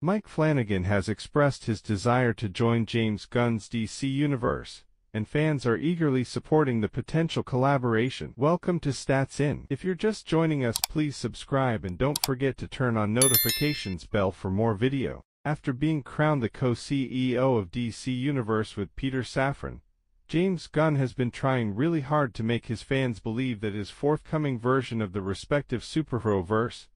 Mike Flanagan has expressed his desire to join James Gunn's DC Universe, and fans are eagerly supporting the potential collaboration. Welcome to StatsInn. If you're just joining us, please subscribe and don't forget to turn on notifications bell for more video. After being crowned the co-CEO of DC Universe with Peter Safran, James Gunn has been trying really hard to make his fans believe that his forthcoming version of the respective superhero verse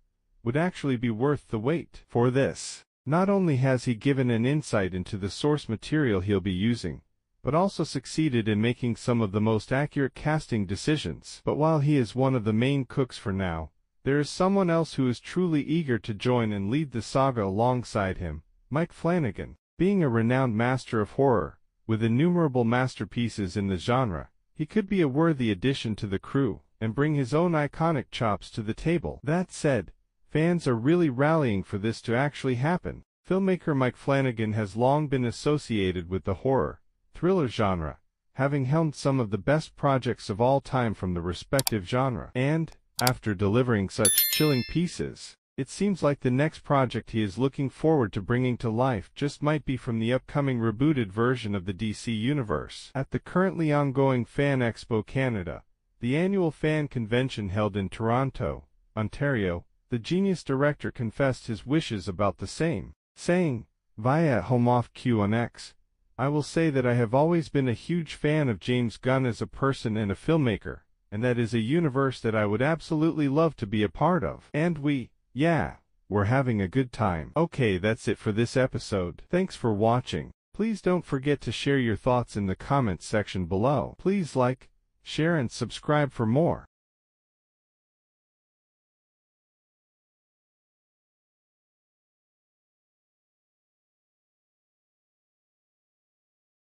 would actually be worth the wait. For this, not only has he given an insight into the source material he'll be using, but also succeeded in making some of the most accurate casting decisions. But while he is one of the main cooks for now, there is someone else who is truly eager to join and lead the saga alongside him, Mike Flanagan. Being a renowned master of horror, with innumerable masterpieces in the genre, he could be a worthy addition to the crew and bring his own iconic chops to the table. That said, fans are really rallying for this to actually happen. Filmmaker Mike Flanagan has long been associated with the horror, thriller genre, having helmed some of the best projects of all time from the respective genre. And, after delivering such chilling pieces, it seems like the next project he is looking forward to bringing to life just might be from the upcoming rebooted version of the DC Universe. At the currently ongoing Fan Expo Canada, the annual fan convention held in Toronto, Ontario, the genius director confessed his wishes about the same, saying, via Home Off Q on X, I will say that I have always been a huge fan of James Gunn as a person and a filmmaker, and that is a universe that I would absolutely love to be a part of. And we, yeah, we're having a good time. Okay, that's it for this episode. Thanks for watching. Please don't forget to share your thoughts in the comments section below. Please like, share and subscribe for more.